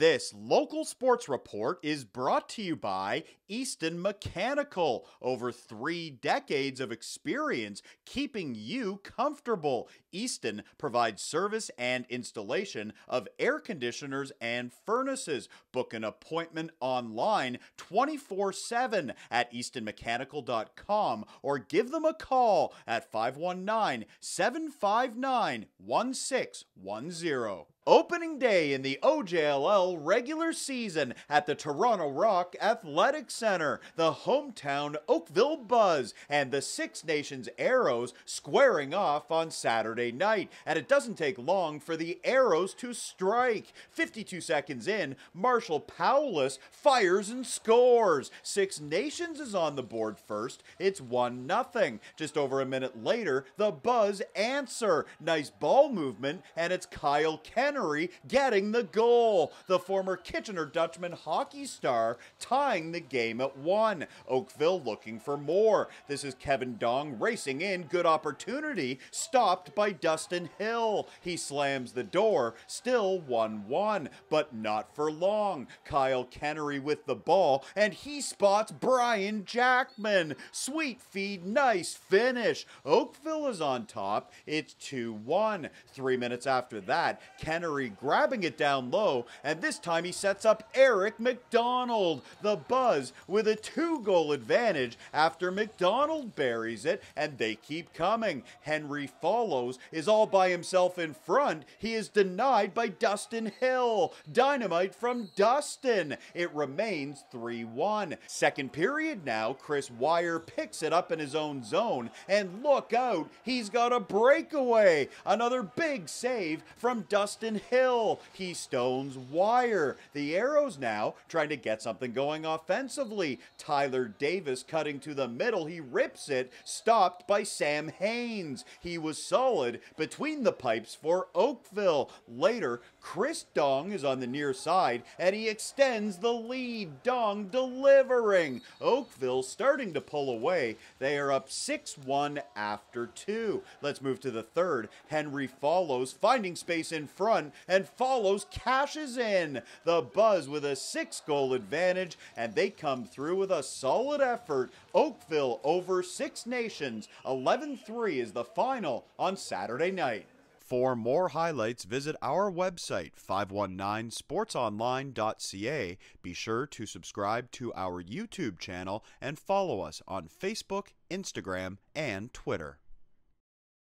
This local sports report is brought to you by Easton Mechanical. Over three decades of experience keeping you comfortable. Easton provides service and installation of air conditioners and furnaces. Book an appointment online 24 7 at eastonmechanical.com or give them a call at 519 759 1610. Opening day in the OJLL regular season at the Toronto Rock Athletic Center. The hometown Oakville Buzz and the Six Nations Arrows squaring off on Saturday night. And it doesn't take long for the Arrows to strike. 52 seconds in, Marshall Powless fires and scores. Six Nations is on the board first. It's 1 0. Just over a minute later, the Buzz answer. Nice ball movement, and it's Kyle Kenner getting the goal. The former Kitchener Dutchmen hockey star tying the game at one. Oakville looking for more. This is Kevin Dong racing in. Good opportunity. Stopped by Dustin Hill. He slams the door. Still 1 1, but not for long. Kyle Kennery with the ball, and he spots Brian Jackman. Sweet feed, nice finish. Oakville is on top. It's 2 1. Three minutes after that, Kennery grabbing it down low, and this time he sets up Eric McDonald, the Buzz, with a two goal advantage after McDonald buries it, and they keep coming. Henry Follows, is all by himself in front. He is denied by Dustin Hill. Dynamite from Dustin. It remains 3 1. Second period now, Chris Wire picks it up in his own zone, and look out, he's got a breakaway. Another big save from Dustin Hill. He stones Wire. The Arrows now trying to get something going offensively. Tyler Davis cutting to the middle. He rips it, stopped by Sam Haynes. He was solid between the pipes for Oakville. Later, Chris Dong is on the near side and he extends the lead. Dong delivering. Oakville starting to pull away. They are up 6 1 after two. Let's move to the third. Henry Follows, finding space in front, and Follows cashes in. The Buzz with a six goal advantage, and they come through with a solid effort. Oakville over Six Nations. 11 3 is the final on Saturday night. For more highlights, visit our website, 519sportsonline.ca. Be sure to subscribe to our YouTube channel and follow us on Facebook, Instagram, and Twitter.